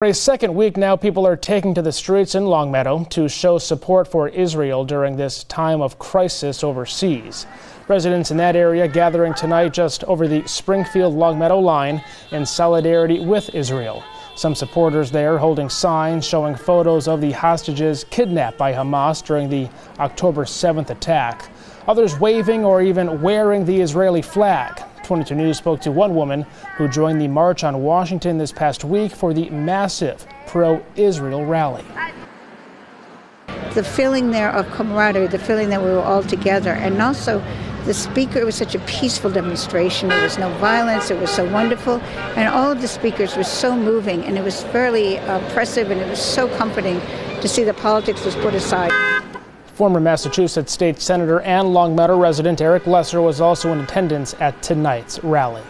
For a second week now, people are taking to the streets in Longmeadow to show support for Israel during this time of crisis overseas. Residents in that area gathering tonight just over the Springfield Longmeadow line in solidarity with Israel. Some supporters there holding signs showing photos of the hostages kidnapped by Hamas during the October 7th attack. Others waving or even wearing the Israeli flag. 22 News spoke to one woman who joined the march on Washington this past week for the massive pro Israel rally. The feeling there of camaraderie, the feeling that we were all together, and also the speaker, it was such a peaceful demonstration. There was no violence, it was so wonderful, and all of the speakers were so moving, and it was fairly oppressive, and it was so comforting to see the politics was put aside. Former Massachusetts State Senator and Longmeadow resident Eric Lesser was also in attendance at tonight's rally.